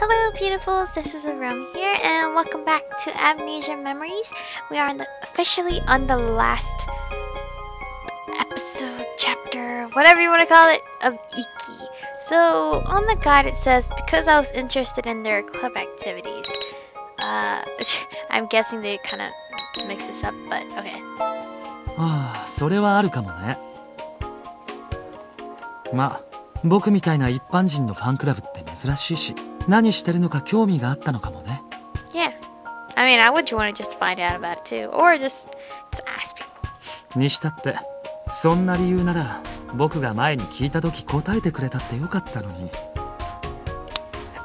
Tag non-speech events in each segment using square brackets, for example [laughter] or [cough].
Hello, beautifuls. This is Aram here, and welcome back to Amnesia Memories. We are on the, officially on the last episode, chapter, whatever you want to call it, of Iki. So on the guide it says because I was interested in their club activities. Uh, [laughs] I'm guessing they kind of mix this up, but okay. ああそれはあるかもねまあ僕みたいな一般人のファンクラブって珍しいし 何してるのか興味があったのかもね Yeah. I mean, I would want to just find out about it too, or just just ask people. にしたってそんな理由なら僕が前に聞いた時答えてくれたってよかったのに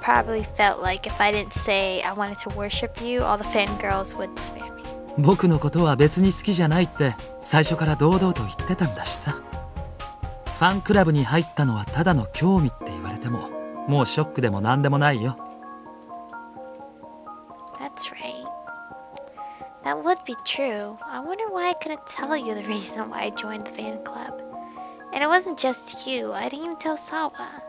I probably felt like if I didn't say I wanted to worship you, all the fangirls would spam me. 僕のことは別に好きじゃないって最初から堂々と言ってたんだしさファンクラブに入ったのはただの興味って言われてももうショックでも何でもないよ That's right. That would be true. I wonder why I couldn't tell you the reason why I joined the fan club. And it wasn't just you, I didn't even tell Sawa.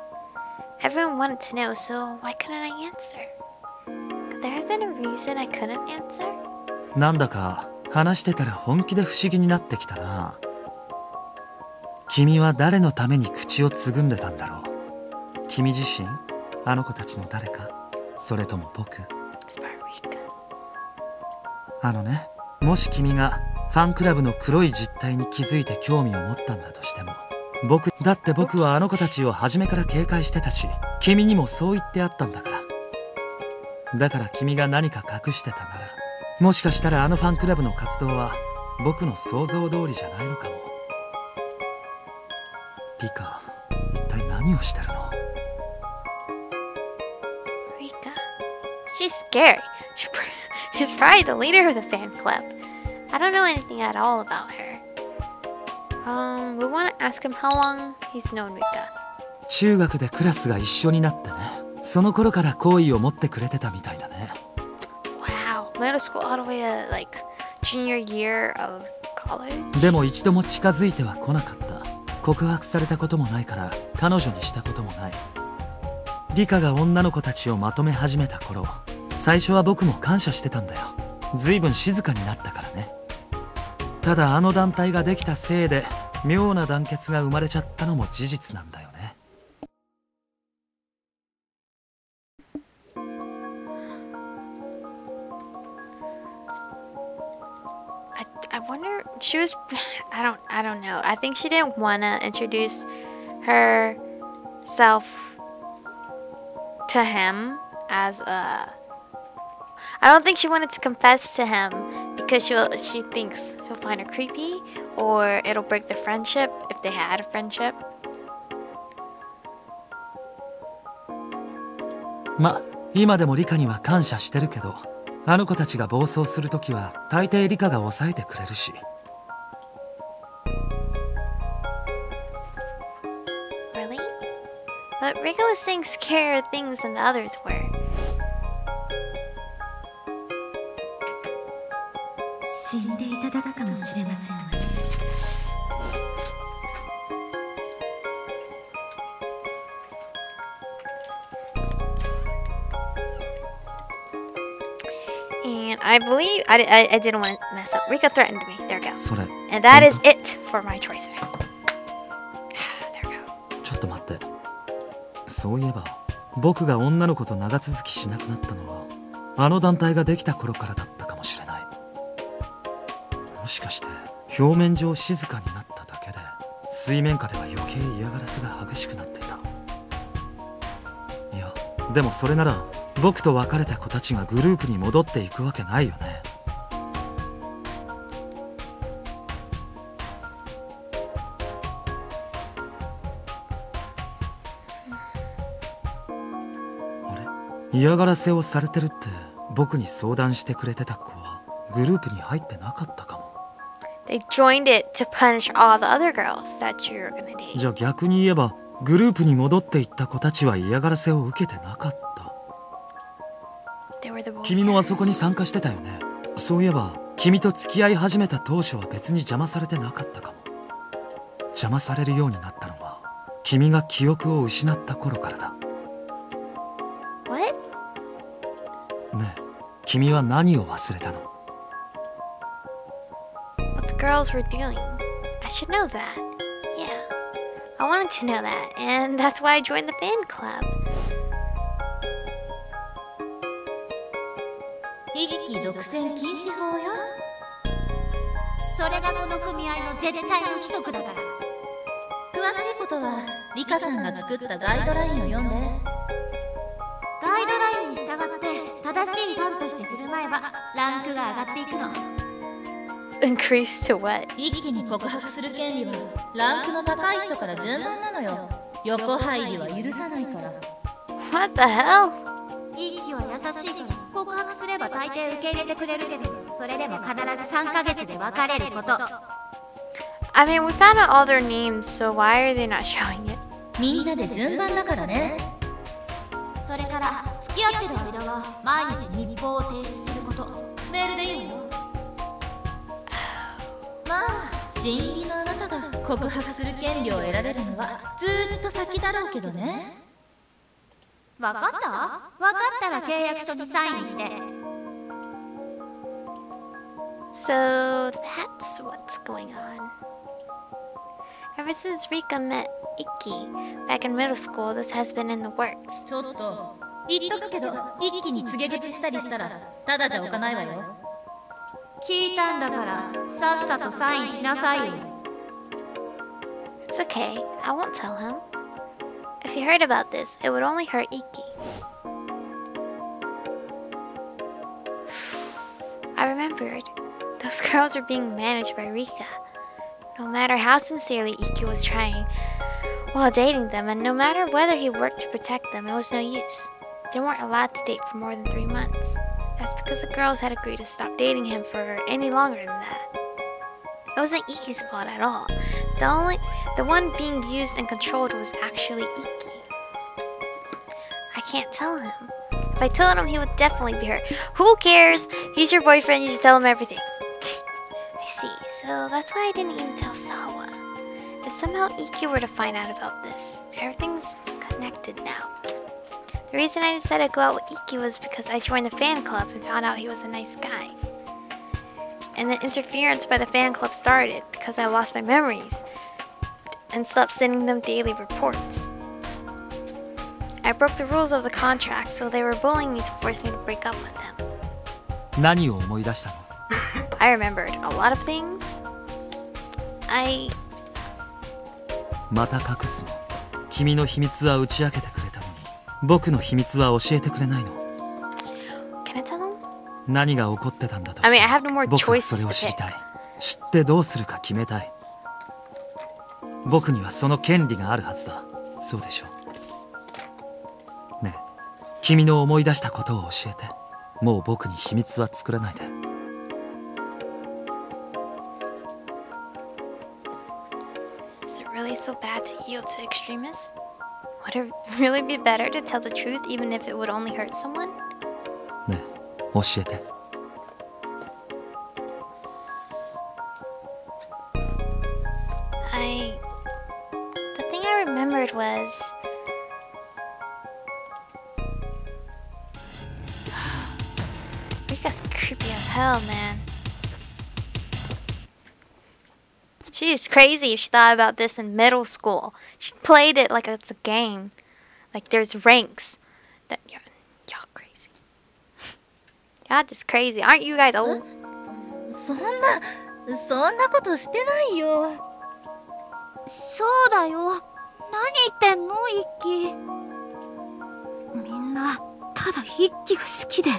Everyone wanted to know, so why couldn't I answer? Could there have been a reason I couldn't answer? なんだか話してたら本気で不思議になってきたな君は誰のために口をつぐんでたんだろう君自身？あの子たちの誰か？それとも僕？あのねもし君がファンクラブの黒い実態に気づいて興味を持ったんだとしても僕だって僕はあの子たちを初めから警戒してたし君にもそう言ってあったんだから。だから君が何か隠してたならもしかしたらあのファンクラブの活動は僕の想像通りじゃないのかも。リカ一体何をしてるの？She's scary. She's probably the leader of the fan club. I don't know anything at all about her. Um, we want to ask him how long he's known Rika. 中学でクラスが一緒になってねその頃から好意を持ってくれてたみたいだね Wow, middle school all the way to like junior year of college. でも一度も近づいては来なかった告白されたこともないから彼女にしたこともないリカが女の子たちをまとめ始めた頃最初は僕も感謝してたんだよ随分静かになったからねただあの団体ができたせいで妙な団結が生まれちゃったのも事実なんだよね I, I wonder she was I don't I don't know. I think she didn't want to introduce herself to him as a I don't think she wanted to confess to him because she will she thinks he'll find her creepy or it'll break the friendship if they had a friendship. ま今でもリカには感謝してるけどあの子たちが暴走するときは大抵リカが抑えてくれるし Really? But Rika was saying scarier things than the others were. I believe I, I, I didn't want to mess up. Rika threatened me. There we go. それ And that is it for my choices. [sighs] there we go. ちょっと待ってそういえば僕が女の子と長続きしなくなったのはあの団体ができた頃からだったかもしれないもしかして表面上静かになっただけで水面下では余計嫌がらせが激しくなっていたいやでもそれなら僕と別れた子たちがグループに戻っていくわけないよね。あれ？嫌がらせをされてるって僕に相談してくれてた子はグループに入ってなかったかも。They joined it to punish all the other girls that you're gonna date. じゃあ逆に言えばグループに戻っていった子たちは嫌がらせを受けてなかった君もあそこに.参加してたよねそういえば君と付き合い始めた当初は別に邪魔されてなかったかも邪魔されるようになったのは君が記憶を失った頃からだ What? ねえ君は何を忘れたの What the girls were doing. I should know that. Yeah. I wanted to know that, and that's why I joined the fan club. 一気独占禁止法よ。それがこの組合の絶対の規則だから。詳しいことはリカさんが作ったガイドラインを読んで。ガイドラインに従って正しいファンとして振る舞えばランクが上がっていくの。Increase to what? 一気に告白する権利はランクの高い人から順番なのよ。横入りは許さないから。What the hell? 一気は優しいから告白すれば大抵受け入れてくれるけどそれでも必ず3ヶ月で別れること。I mean, we found out all their names, so why are they not showing it? みんなで順番だからね。それから付き合ってる間は毎日日報を提出すること。メールでいいの？よまあ新入りのあなたが告白する権利を得られるのはずーっと先だろうけどね分かった分かったら契約書にサインして So that's what's going on. Ever since Rika met Ikki back in middle school, this has been in the works. ちょっと言っとくけど一気に告げ口したりしたらただじゃおかないわよ聞いたんだからさっさとサインしなさいよ It's okay, I won't tell him. If he heard about this, it would only hurt Iki. [sighs] I remembered. Those [laughs] girls were being managed by Rika. No matter how sincerely Iki was trying while dating them, and no matter whether he worked to protect them, it was no use. They weren't allowed to date for more than three months. That's because the girls had agreed to stop dating him for any longer than that. It wasn't Iki's fault at all. The only the one being used and controlled was actually Ikki. I can't tell him. If I told him, he would definitely be hurt. Who cares? He's your boyfriend. You should tell him everything. [laughs] I see. So that's why I didn't even tell Sawa. If somehow Ikki were to find out about this, everything's connected now. The reason I decided to go out with Ikki was because I joined the fan club and found out he was a nice guy And the interference by the fan club started because I lost my memories and stopped sending them daily reports. I broke the rules of the contract, so they were bullying me to force me to break up with them. 何を思い出したの I remembered a lot of things. I また隠すの君の秘密は打ち明けてくれたのに僕の秘密は教えてくれないの 何が起こってたんだとして I mean, I have no more 僕はそれを知り.たい知ってどうするか決めたい僕にはその権利があるはずだそうでしょうねえ君の思い出したことを教えてもう僕に秘密は作らないで Is it really so bad to yield to extremists? Would it really be better to tell the truth even if it would only hurt someone? ねえ教えて I. The thing I remembered was. Rika's creepy as hell, man. She's crazy if she thought about this in middle school. She played it like it's a game. Like there's ranks. That y'all, y'all crazy. Y'all just crazy. Aren't you guys old? そんなそんなことしてないよ。そうだよ。何言ってんの？一輝みんなただ一輝が好きで。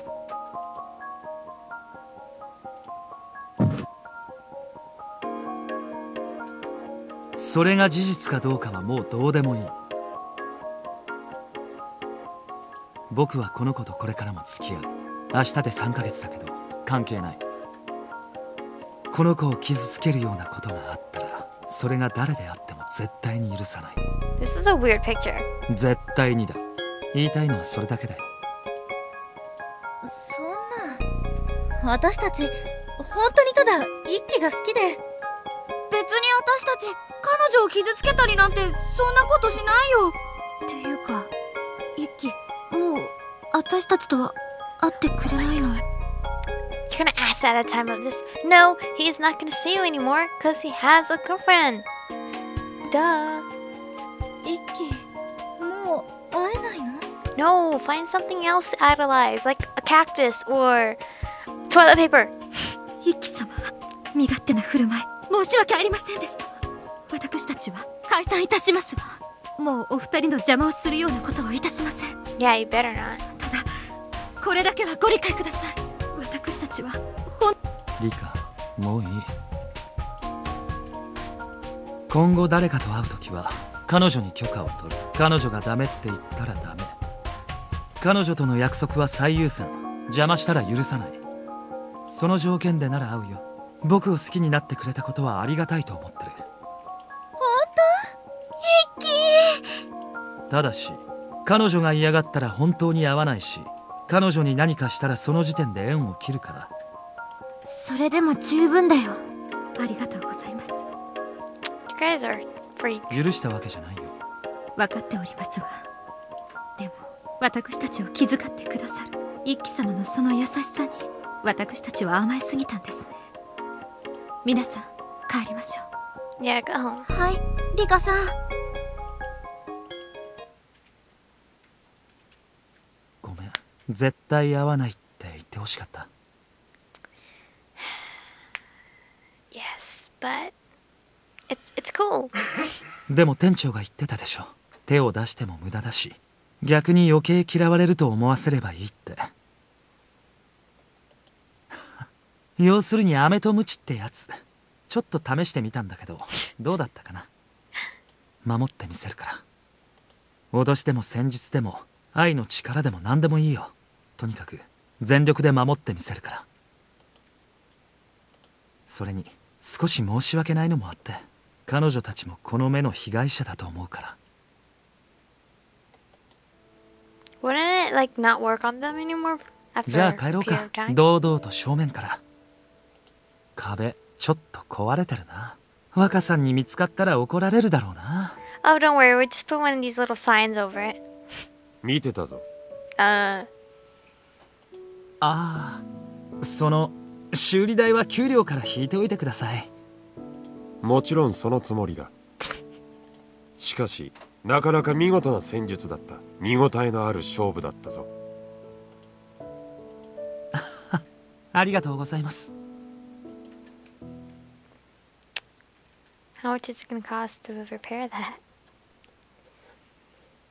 それが事実かどうかはもうどうでもいい。僕はこの子とこれからも付き合う明日で3ヶ月だけど関係ない。この子を傷つけるようなことがあったらそれが誰であっても絶対に許さない。This is a weird picture. 絶対にだ。言いたいのはそれだけだよ。そんな。私たち本当にただ一輝が好きで。別に私たち彼女を傷つけたりなんてそんなことしないよ。っていうか一輝もう私たちとは You're gonna ask that at a time like this. No, he's not gonna see you anymore because he has a girlfriend. Duh. 一輝もう会えないの No, find something else to idolize, like a cactus or toilet paper. 一輝様身勝手な振る舞い申し訳ありませんでした私たちは解散いたしますわもうお二人の邪魔をするようなことはいたしません Yeah, you better not. これだけはご理解ください。私たちはほんリカもういい。今後誰かと会う時は彼女に許可を取る。彼女がダメって言ったらダメ。彼女との約束は最優先。邪魔したら許さない。その条件でなら会うよ。僕を好きになってくれたことはありがたいと思ってる。ただし彼女が嫌がったら本当に会わないし彼女に何かしたらその時点で縁を切るから。それでも十分だよ。ありがとうございます.許したわけじゃないよ。分かっておりますわ。でも私たちを気遣ってくださる一輝様のその優しさに私たちは甘えすぎたんですね。皆さん帰りましょう。Yeah, go home. はいリカさん絶対会わないって言ってほしかった。[sighs] Yes, but it's it's cool. [laughs] でも店長が言ってたでしょ。手を出しても無駄だし逆に余計嫌われると思わせればいいって。[laughs] 要するに飴とムチってやつ。ちょっと試してみたんだけどどうだったかな。守ってみせるから。脅しでも戦術でも愛の力でも何でもいいよ。とにかく全力で守ってみせるから。それに少し申し訳ないのもあって彼女たちもこの目の被害者だと思うから。Wouldn't it like not work on them anymore after じゃあ帰ろうか?堂々と正面から。壁ちょっと壊れてるな。若さんに見つかったら怒られるだろうな。Oh, don't worry. We just put one of these little signs over it. 見てたぞ。Uh, あ。あその修理代は給料から引いておいてください。もちろんそのつもりだしかしなかなか見事な戦術だった。見応えのある勝負だったぞ。[laughs] ありがとうございます。How much is it gonna cost to repair that?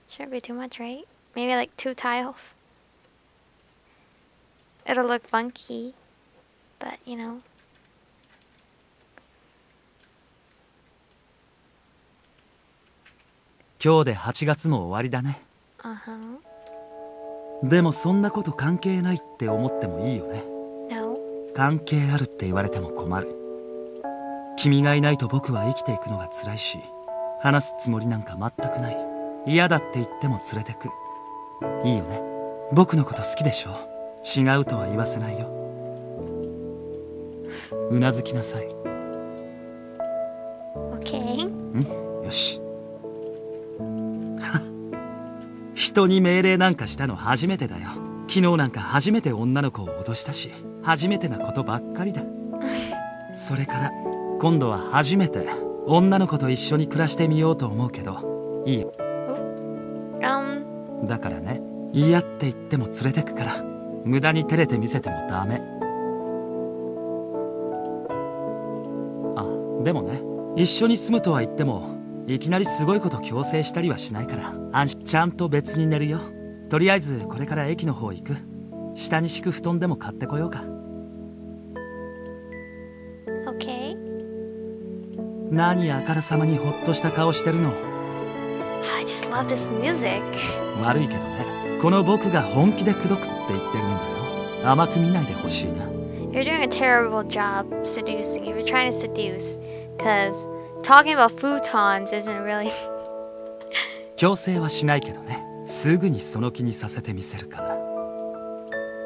Shouldn't be too much, right? Maybe like two tiles. It'll look funky, but you know. 今日で8月も終わりだね Uh huh. でもそんなこと関係ないって思ってもいいよね No. 関係あるって言われても困る君がいないと僕は生きていくのが辛いし話すつもりなんか全くない嫌だって言っても連れてくいいよね。僕のこと好きでしょ？違うとは言わせないよ。うなずきなさい。Okay. よし。[laughs] 人に命令なんかしたの初めてだよ。昨日なんか初めて女の子を脅したし初めてなことばっかりだ。[laughs] それから今度は初めて女の子と一緒に暮らしてみようと思うけどいい？よ Um. だからね。嫌って言っても連れてくから。無駄に照れて見せてもダメ。あでもね。一緒に住むとは言ってもいきなりすごいこと強制したりはしないから。安心。ちゃんと別に寝るよ。とりあえずこれから駅の方行く。下に敷く布団でも買ってこようか。Okay. 何あからさまにほっとした顔してるの？I just love this music. 悪いけどねこの僕が本気で口説くって言ってるんだよ甘く見ないでほしいな You're doing a terrible job seducing. If you're trying to seduce, because talking about futons isn't really. [laughs] 強制はしないけどねすぐにその気にさせてみせるから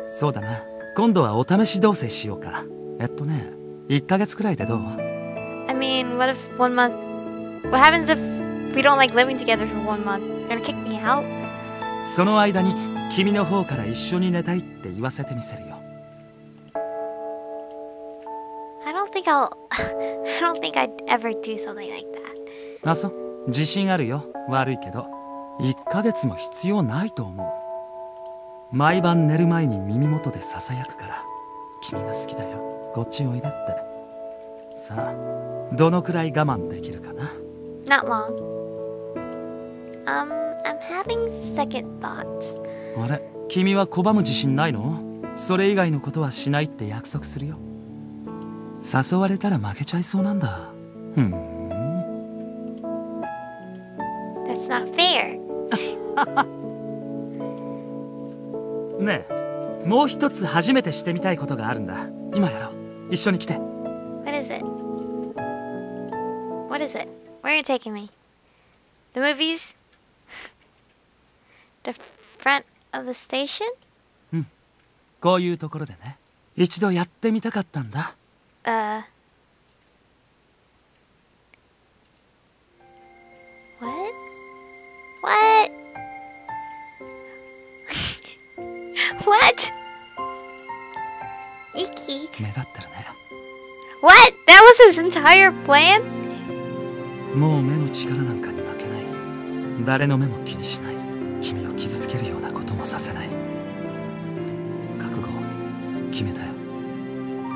そうだな今度はお試し同棲しようかえっとね1ヶ月くらいでどう I mean, what if one month? What happens if we don't like living together for one month? You're gonna kick me out? その間に君の方から一緒に寝たいって言わせてみせるよ I don't think I'll. I don't think I'd ever do something like that. あそう自信あるよ悪いけど1ヶ月も必要ないと思う毎晩寝る前に耳元でささやくから君が好きだよこっちおいでってさあどのくらい我慢できるかな Not long. Um, I'm having second thoughts. あれ君は拒む自信ないのそれ以外のことはしないって約束するよ誘われたら負けちゃいそうなんだふん That's not fair. ねえもう一つ初めてしてみたいことがあるんだ今やろう一緒に来て What is it? What is it? Where are you taking me? The movies? the front of the station? こういうところでね一度やってみたかったんだ Uh. What? What? [laughs] what? Iki? 目立ってるね What? That was his entire plan? もう目の力なんかに負けない誰の目も気にしない 決めたよ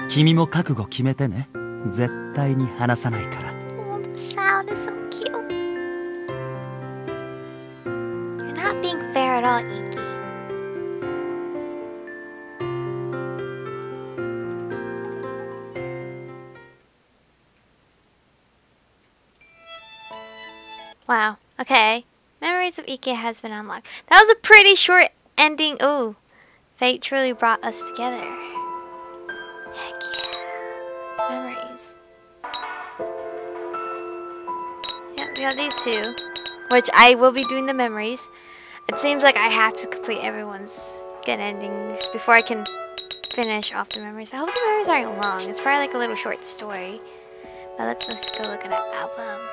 君も覚悟決めてね絶対に離さないから Oh, the sound is so cute. You're not being fair at all, Iki. Wow. Okay. Memories of Ike has been unlocked. That was a pretty short ending. Ooh. Fate truly brought us together. Heck yeah. Memories. Yeah, we got these two, which I will be doing the memories. It seems like I have to complete everyone's good endings before I can finish off the memories. I hope the memories aren't long. It's probably like a little short story. But let's let's go look at an album.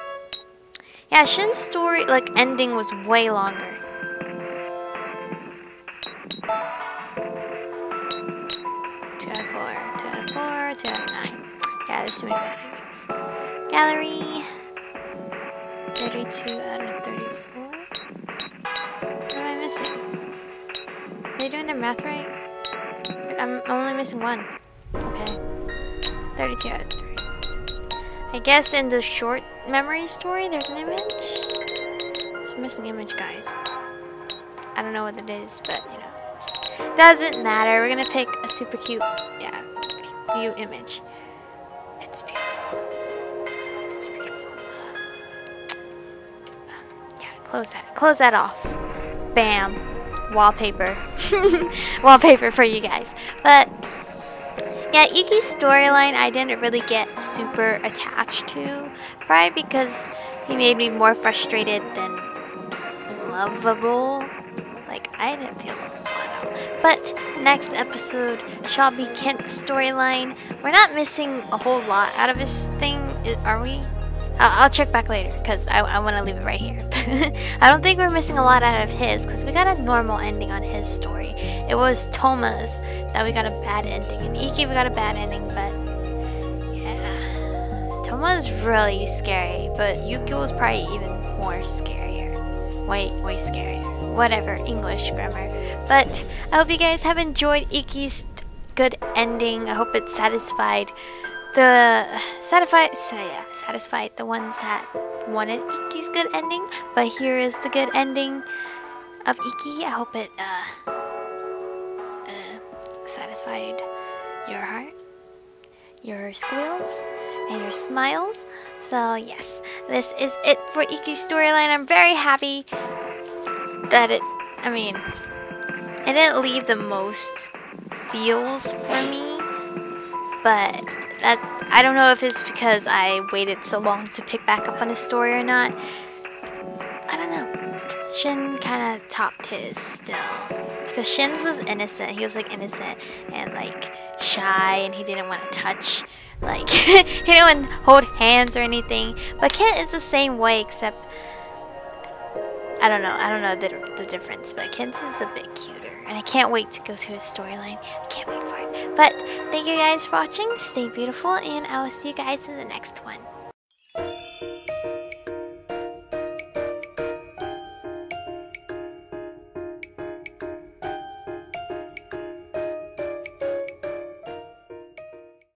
Yeah, Shin's story like ending was way longer. Yeah, there's too many batteries. Gallery. 32 out of 34. What am I missing? Are they doing their math right? I'm, only missing one. Okay. 32 out of 30. I guess in the short memory story, there's an image. It's a missing image, guys. I don't know what it is, but, you know. Doesn't matter. We're going to pick a super cute, yeah view image. It's beautiful. It's beautiful. Um, yeah, close that. Close that off. Bam. Wallpaper. [laughs] Wallpaper for you guys. But yeah, Iki's storyline I didn't really get super attached to, probably because he made me more frustrated than lovable. Like I didn't feel. But next episode shall be Kent's storyline. We're not missing a whole lot out of his thing, are we? I'll, check back later because I, I want to leave it right here. [laughs] I don't think we're missing a lot out of his because we got a normal ending on his story. It was Toma's that we got a bad ending, and Iki we got a bad ending, but yeah, Toma's really scary, but Yuki was probably even more scarier. Way, way scarier. Whatever, English grammar. But I hope you guys have enjoyed Iki's good ending. I hope it satisfied the satisfied satisfied the ones that wanted Iki's good ending. But here is the good ending of Iki. I hope it uh, uh, satisfied your heart, your squeals, and your smiles. So yes, this is it for Iki's storyline. I'm very happy that it. I mean, it didn't leave the most feels for me, but that I don't know if it's because I waited so long to pick back up on his story or not. I don't know. Shin kind of topped his still because Shin's was innocent. He was like innocent and like shy, and he didn't want to touch. Like [laughs] he didn't want to hold hands or anything. But Kent is the same way, except I don't know. I don't know the, the difference, but Ken's is a bit cuter. and I can't wait to go through his storyline. I can't wait for it. But thank you guys for watching. Stay beautiful, and I will see you guys in the next one.